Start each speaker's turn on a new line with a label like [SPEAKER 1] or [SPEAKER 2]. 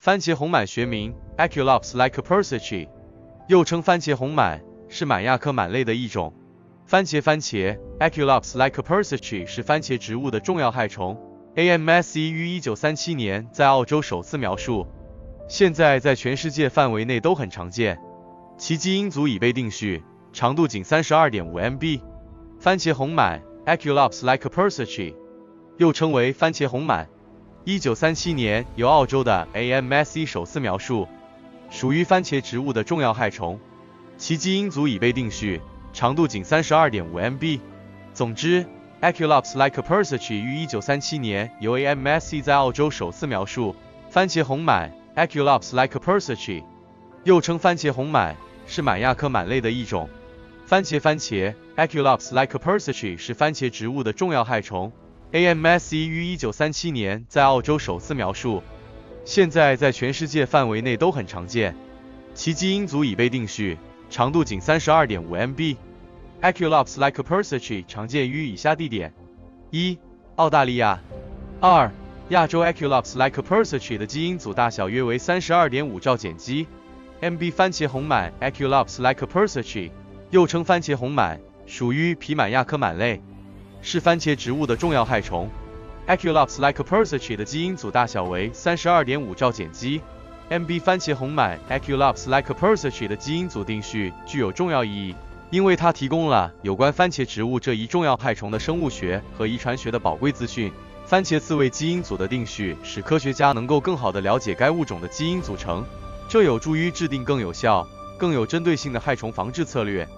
[SPEAKER 1] 番茄红螨学名 Aculops lycopersici，又称番茄红螨，是螨亚科螨类的一种。番茄番茄 Aculops lycopersici 是番茄植物的重要害虫。AMSC 于1937年在澳洲首次描述，现在在全世界范围内都很常见。其基因组已被定序，长度仅32.5 MB。番茄红螨 Aculops lycopersici 又称为番茄红螨。一九三七年由澳洲的 AMSC 首次描述，属于番茄植物的重要害虫，其基因组已被定序，长度仅三十二点五 MB。总之，Aculops lycopersicii 于一九三七年由 AMSC 在澳洲首次描述，番茄红螨 Aculops lycopersicii，又称番茄红螨，是螨亚科螨类的一种。番茄番茄 Aculops lycopersicii 是番茄植物的重要害虫。AMSC 于一九三七年在澳洲首次描述，现在在全世界范围内都很常见。其基因组已被定序，长度仅三十二点五 MB。Aculops lycopersicii 常见于以下地点：一、澳大利亚；二、亚洲。Aculops lycopersicii 的基因组大小约为三十二点五兆碱基 MB。番茄红螨 Aculops lycopersicii 又称番茄红螨，属于皮螨亚科螨类。是番茄植物的重要害虫。Aculops lycopersicii 的基因组大小为三十二点五兆碱基 MB。番茄红螨 Aculops lycopersicii 的基因组定序具有重要意义，因为它提供了有关番茄植物这一重要害虫的生物学和遗传学的宝贵资讯。番茄刺猬基因组的定序使科学家能够更好地了解该物种的基因组成，这有助于制定更有效、更有针对性的害虫防治策略。